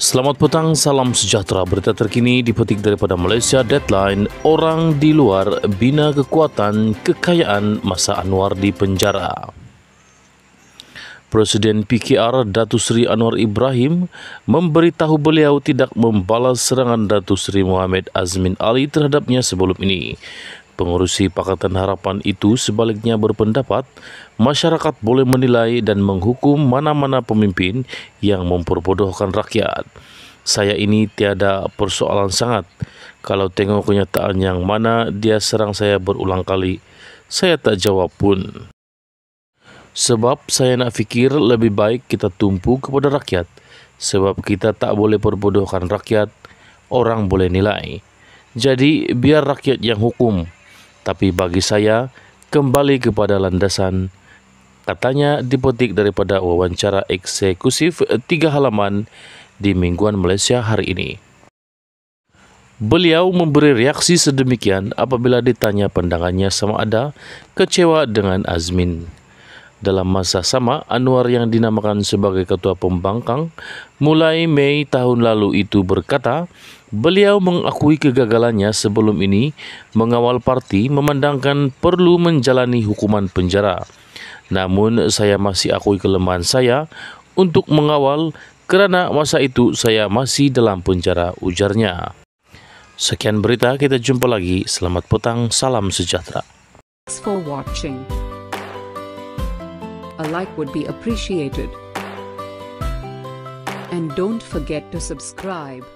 Selamat petang, salam sejahtera. Berita terkini dipetik daripada Malaysia Deadline. Orang di luar bina kekuatan kekayaan masa Anwar di penjara. Presiden PKR Datu Sri Anwar Ibrahim memberitahu beliau tidak membalas serangan Datu Sri Muhammad Azmin Ali terhadapnya sebelum ini. Pengurusi Pakatan Harapan itu sebaliknya berpendapat masyarakat boleh menilai dan menghukum mana-mana pemimpin yang memperbodohkan rakyat. Saya ini tiada persoalan sangat. Kalau tengok kenyataan yang mana dia serang saya berulang kali, saya tak jawab pun. Sebab saya nak fikir lebih baik kita tumpu kepada rakyat. Sebab kita tak boleh perbodohkan rakyat, orang boleh nilai. Jadi biar rakyat yang hukum tapi bagi saya kembali kepada landasan katanya dipetik daripada wawancara eksekutif tiga halaman di Mingguan Malaysia hari ini. Beliau memberi reaksi sedemikian apabila ditanya pandangannya sama ada kecewa dengan Azmin. Dalam masa sama, Anwar yang dinamakan sebagai ketua pembangkang mulai Mei tahun lalu itu berkata, beliau mengakui kegagalannya sebelum ini mengawal parti memandangkan perlu menjalani hukuman penjara. Namun saya masih akui kelemahan saya untuk mengawal kerana masa itu saya masih dalam penjara ujarnya. Sekian berita, kita jumpa lagi. Selamat petang, salam sejahtera. For watching. A like would be appreciated. And don't forget to subscribe.